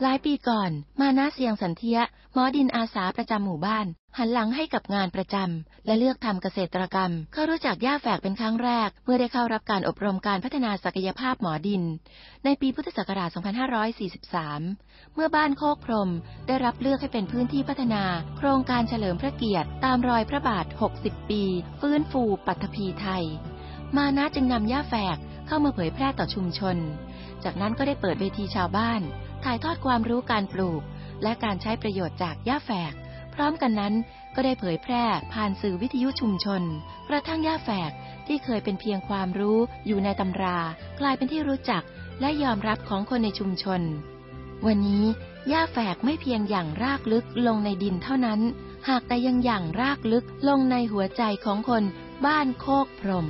หลายปีก่อน มานาเสียงสันเทียหมอดินอาสาประจำหมู่บ้าน หันหลังให้กับงานประจำ และเลือกทำเกษตรกรรม เขารู้จักหญ้าแฝกเป็นครั้งแรก เมื่อได้เข้ารับการอบรมการพัฒนาศักยภาพหมอดิน ในปีพุทธศักราช 2543 เมื่อบ้านโคกพรมได้รับเลือกให้เป็นพื้นที่พัฒนา โครงการเฉลิมพระเกียรติ ตามรอยพระบาท 60 ปี ฟื้นฟูปัตภีไทย มานะจึงนำหญ้าแฝกเข้ามาเผยแพร่ต่อชุมชน จากนั้นก็ได้เปิดเวทีชาวบ้าน ถ่ายทอดความรู้การปลูก และการใช้ประโยชน์จากหญ้าแฝก พร้อมกันนั้นก็ได้เผยแพร่ผ่านสื่อวิทยุชุมชน กระทั่งหญ้าแฝกที่เคยเป็นเพียงความรู้อยู่ในตำรา กลายเป็นที่รู้จักและยอมรับของคนในชุมชน วันนี้หญ้าแฝกไม่เพียงอย่างรากลึกลงในดินเท่านั้น หากแต่ยังอย่างรากลึกลงในหัวใจของคนบ้านโคกพรม